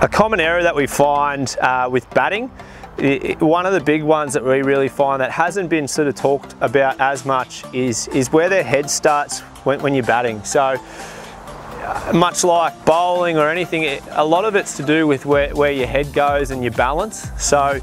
A common error that we find uh, with batting, one of the big ones that we really find that hasn't been sort of talked about as much is, is where their head starts when, when you're batting. So uh, much like bowling or anything, a lot of it's to do with where, where your head goes and your balance. So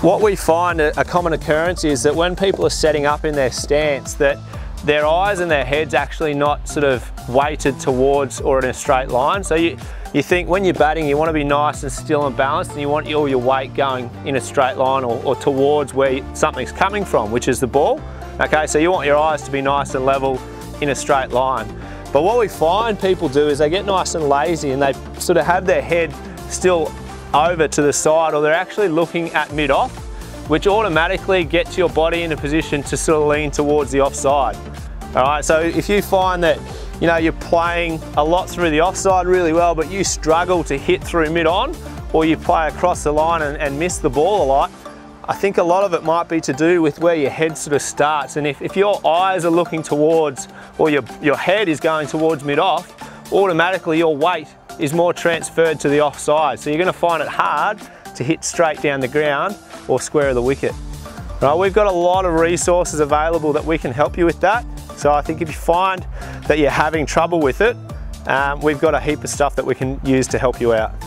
what we find a, a common occurrence is that when people are setting up in their stance that their eyes and their head's actually not sort of weighted towards or in a straight line. So you, you think when you're batting, you want to be nice and still and balanced and you want all your weight going in a straight line or, or towards where something's coming from, which is the ball. Okay, so you want your eyes to be nice and level in a straight line. But what we find people do is they get nice and lazy and they sort of have their head still over to the side or they're actually looking at mid-off, which automatically gets your body in a position to sort of lean towards the offside. All right, so if you find that you know, you're playing a lot through the offside really well, but you struggle to hit through mid-on, or you play across the line and, and, miss the ball a lot, I think a lot of it might be to do with where your head sort of starts. And if, if your eyes are looking towards, or your, your head is going towards mid-off, automatically your weight is more transferred to the offside. So you're gonna find it hard to hit straight down the ground or square of the wicket. Right, we've got a lot of resources available that we can help you with that. So I think if you find that you're having trouble with it, um, we've got a heap of stuff that we can use to help you out.